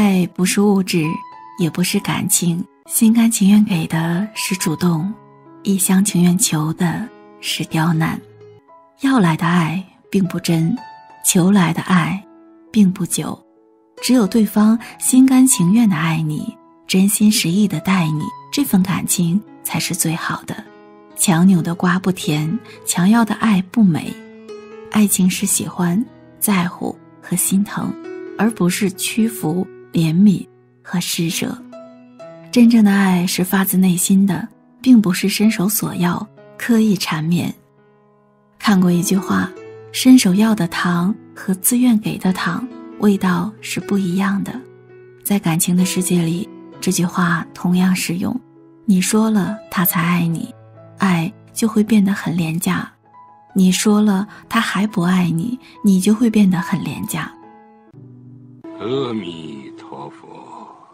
爱不是物质，也不是感情，心甘情愿给的是主动，一厢情愿求的是刁难。要来的爱并不真，求来的爱并不久。只有对方心甘情愿的爱你，真心实意的待你，这份感情才是最好的。强扭的瓜不甜，强要的爱不美。爱情是喜欢、在乎和心疼，而不是屈服、怜悯和施舍。真正的爱是发自内心的，并不是伸手索要、刻意缠绵。看过一句话：伸手要的糖和自愿给的糖，味道是不一样的。在感情的世界里，这句话同样适用。你说了，他才爱你。爱就会变得很廉价，你说了他还不爱你，你就会变得很廉价。阿弥佛。